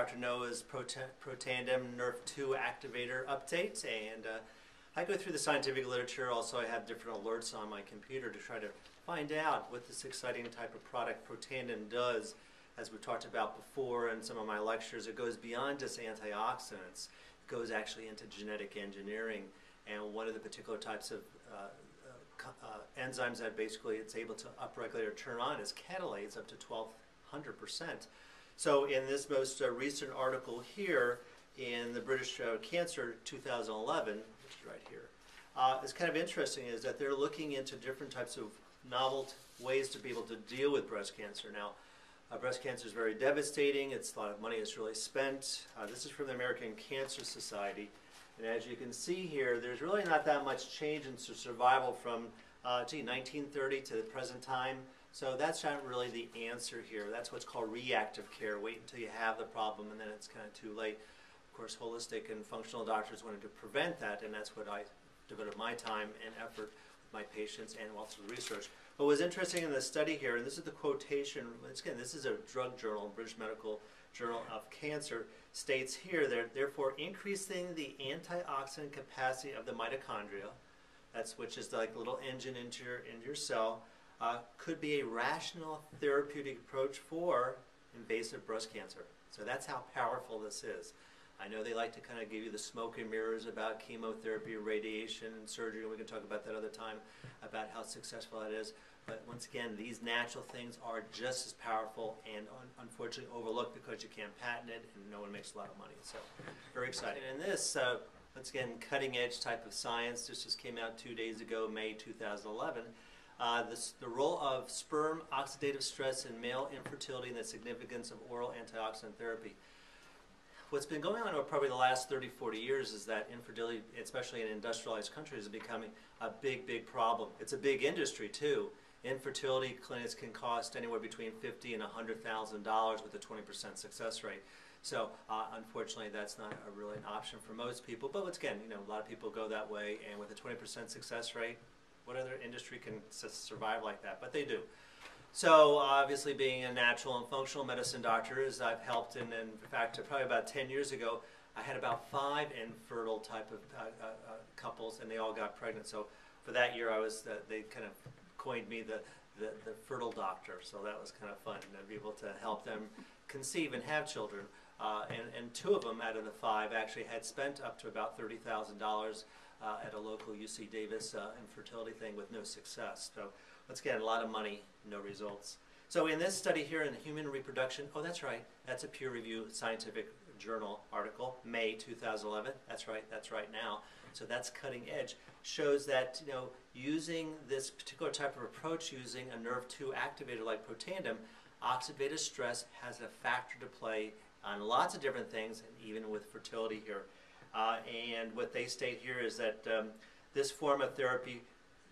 Dr. Noah's Protandem Protandim Nrf2 activator update. And uh, I go through the scientific literature. Also, I have different alerts on my computer to try to find out what this exciting type of product Protandim does. As we talked about before in some of my lectures, it goes beyond just antioxidants. It goes actually into genetic engineering. And one of the particular types of uh, uh, enzymes that basically it's able to upregulate or turn on is catalase up to 1200%. So in this most uh, recent article here in the British uh, Cancer 2011, which is right here, uh, it's kind of interesting is that they're looking into different types of novel ways to be able to deal with breast cancer. Now, uh, breast cancer is very devastating. It's a lot of money is really spent. Uh, this is from the American Cancer Society. And as you can see here, there's really not that much change in survival from, uh, gee, 1930 to the present time. So that's not really the answer here. That's what's called reactive care. Wait until you have the problem and then it's kind of too late. Of course, holistic and functional doctors wanted to prevent that, and that's what I devoted my time and effort with my patients and also the research. What was interesting in the study here, and this is the quotation, again, this is a drug journal, British Medical Journal of Cancer, states here that therefore increasing the antioxidant capacity of the mitochondria, that's which is like a little engine into your, into your cell, uh, could be a rational therapeutic approach for invasive breast cancer. So that's how powerful this is. I know they like to kind of give you the smoke and mirrors about chemotherapy, radiation, and surgery, and we can talk about that other time about how successful that is. But once again, these natural things are just as powerful and un unfortunately overlooked because you can't patent it and no one makes a lot of money. So very exciting. And this, uh, once again, cutting edge type of science. This just came out two days ago, May 2011. Uh, this, the role of sperm oxidative stress in male infertility and the significance of oral antioxidant therapy. What's been going on over probably the last 30, 40 years is that infertility, especially in industrialized countries, is becoming a big, big problem. It's a big industry too. Infertility clinics can cost anywhere between fifty and hundred thousand dollars with a twenty percent success rate. So uh, unfortunately, that's not a really an option for most people. But again, you know, a lot of people go that way, and with a twenty percent success rate, what other industry can survive like that? But they do. So obviously, being a natural and functional medicine doctor, is I've helped, and in fact, probably about ten years ago, I had about five infertile type of uh, uh, uh couples, and they all got pregnant. So for that year, I was uh, they kind of coined me the, the, the fertile doctor. So that was kind of fun to be able to help them conceive and have children. Uh, and, and two of them out of the five actually had spent up to about $30,000 uh, at a local UC Davis uh, infertility thing with no success. So let's get a lot of money, no results. So in this study here in Human Reproduction, oh, that's right, that's a peer-reviewed scientific journal article, May 2011. That's right, that's right now. So that's cutting edge. Shows that you know using this particular type of approach, using a Nrf2 activator like Protandim, oxidative stress has a factor to play on lots of different things, and even with fertility here. Uh, and what they state here is that um, this form of therapy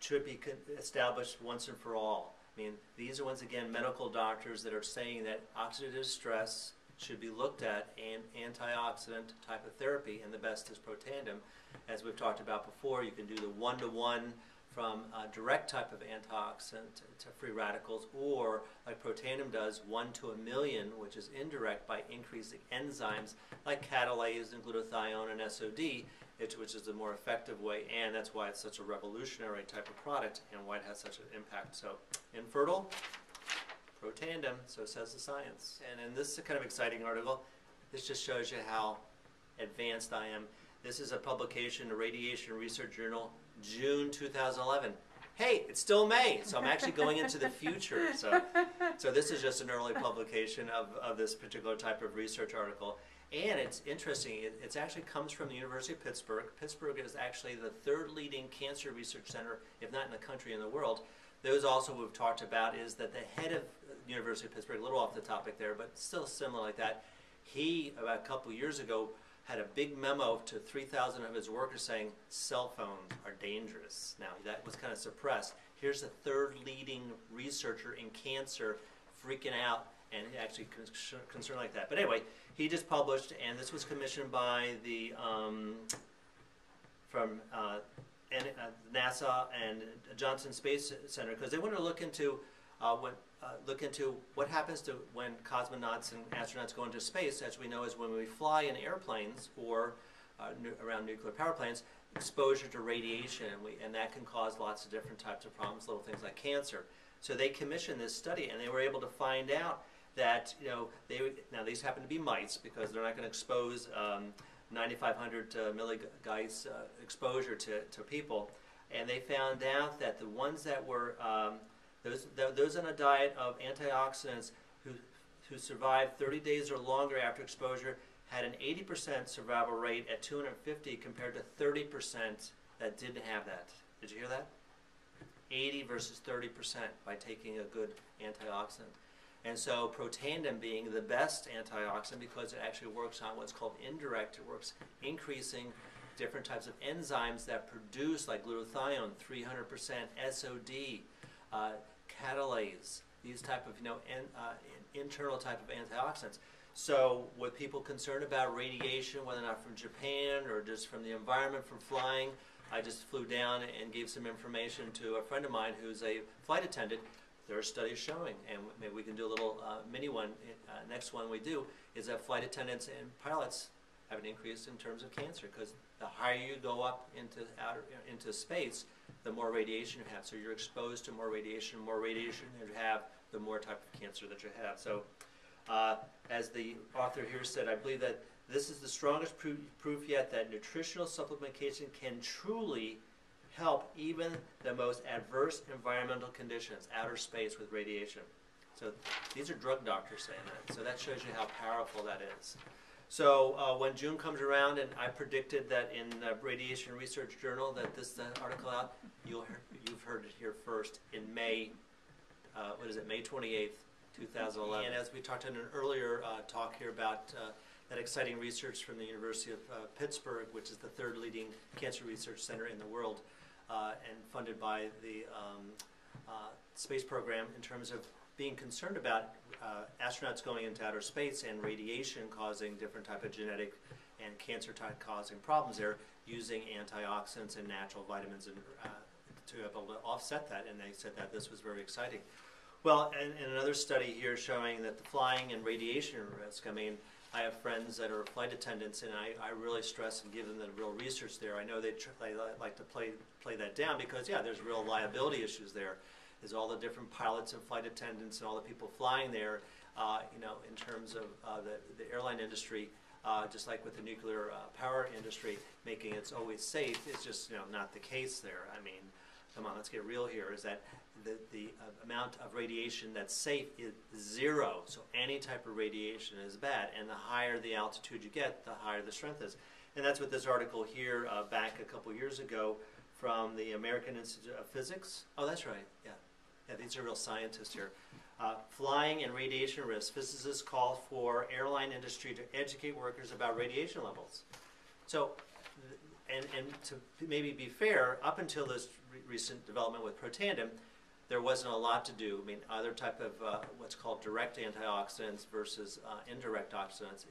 should be established once and for all. I mean, these are once again medical doctors that are saying that oxidative stress should be looked at and antioxidant type of therapy, and the best is Protandim. As we've talked about before, you can do the one-to-one from a direct type of antioxidant to free radicals, or like Protandim does, one to a million, which is indirect by increasing enzymes like catalase and glutathione and SOD, which is the more effective way, and that's why it's such a revolutionary type of product and why it has such an impact. So, infertile, Protandim, so says the science. And in this is a kind of exciting article, this just shows you how advanced I am. This is a publication, a Radiation Research Journal, June 2011. Hey, it's still May, so I'm actually going into the future. So, so this is just an early publication of, of this particular type of research article. And it's interesting, it it's actually comes from the University of Pittsburgh. Pittsburgh is actually the third leading cancer research center, if not in the country, in the world. Those also we've talked about is that the head of University of Pittsburgh, a little off the topic there, but still similar like that. He, about a couple years ago, had a big memo to 3,000 of his workers saying cell phones are dangerous. Now, that was kind of suppressed. Here's the third leading researcher in cancer freaking out and actually concerned like that. But anyway, he just published, and this was commissioned by the, um, from uh, uh NASA and Johnson Space Center, because they wanted to look into uh, what uh, look into what happens to when cosmonauts and astronauts go into space. As we know, is when we fly in airplanes or uh, around nuclear power plants, exposure to radiation, and, we, and that can cause lots of different types of problems, little things like cancer. So they commissioned this study, and they were able to find out that you know they now these happen to be mites because they're not going to expose um, 9,500 uh, uh, exposure to, to people, and they found out that the ones that were um, those th- those on a diet of antioxidants who who survived 30 days or longer after exposure had an 80% survival rate at 250 compared to 30% that didn't have that. Did you hear that? 80 versus 30% by taking a good antioxidant. And so protandim being the best antioxidant because it actually works on what's called indirect, it works increasing different types of enzymes that produce like glutathione, 300%, SOD, uh, catalase, these type of you know in, uh, internal type of antioxidants. So, with people concerned about radiation, whether or not from Japan or just from the environment from flying, I just flew down and gave some information to a friend of mine who's a flight attendant. There are studies showing, and maybe we can do a little uh, mini one. Uh, next one we do is that flight attendants and pilots have an increase in terms of cancer because the higher you go up into outer into space, the more radiation you have. So you're exposed to more radiation. More radiation you have, the more type of cancer that you have. So, uh, as the author here said, I believe that this is the strongest proof, proof yet that nutritional supplementation can truly help even the most adverse environmental conditions, outer space with radiation. So these are drug doctors saying that. So that shows you how powerful that is. So uh, when June comes around, and I predicted that in the Radiation Research Journal that this uh, article out, you'll hear, you've heard it here first in May. Uh, what is it? May twenty eighth, two thousand eleven. And as we talked in an earlier uh, talk here about uh, that exciting research from the University of uh, Pittsburgh, which is the third leading cancer research center in the world, uh, and funded by the um, uh, space program in terms of being concerned about uh, astronauts going into outer space and radiation causing different type of genetic and cancer type causing problems there using antioxidants and natural vitamins and uh, to be able to offset that and they said that this was very exciting. Well and, and another study here showing that the flying and radiation risk i mean i have friends that are flight attendants and i, I really stress and give them the real research there. I know they, they li- like to play play that down because yeah there's real liability issues there is all the different pilots and flight attendants and all the people flying there, uh, you know, in terms of uh, the, the airline industry, uh, just like with the nuclear uh, power industry, making it always safe is just, you know, not the case there. I mean, come on, let's get real here, is that the, the uh, amount of radiation that's safe is zero. So any type of radiation is bad. And the higher the altitude you get, the higher the strength is. And that's what this article here uh, back a couple years ago from the American Institute of Physics. Oh, that's right. Yeah. Yeah, these are real scientists here. Uh, flying and radiation risk. Physicists call for airline industry to educate workers about radiation levels. So, and, and to maybe be fair, up until this re- recent development with Protandim, there wasn't a lot to do. I mean, other type of uh, what's called direct antioxidants versus uh, indirect oxidants.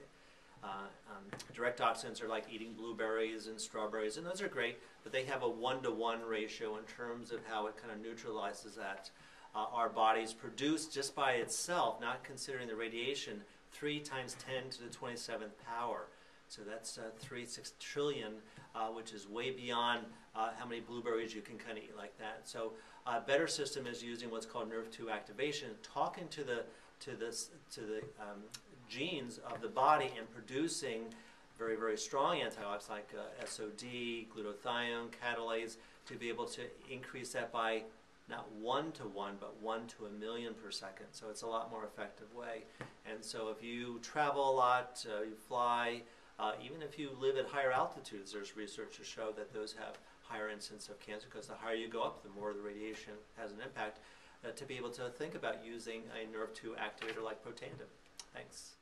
Uh, um, direct oxidants are like eating blueberries and strawberries, and those are great, but they have a one-to-one ratio in terms of how it kind of neutralizes that. Uh, our bodies produce just by itself, not considering the radiation, three times 10 to the 27th power. So that's uh, three six trillion, uh, which is way beyond uh, how many blueberries you can kind of eat like that. So a better system is using what's called Nrf2 activation, talking to the to this to the um, genes of the body and producing very very strong antioxidants like uh, SOD, glutathione, catalase to be able to increase that by not one to one, but one to a million per second. So it's a lot more effective way. And so if you travel a lot, uh, you fly, uh, even if you live at higher altitudes, there's research to show that those have higher incidence of cancer because the higher you go up, the more the radiation has an impact. Uh, to be able to think about using a Nrf2 activator like Protandim. Thanks.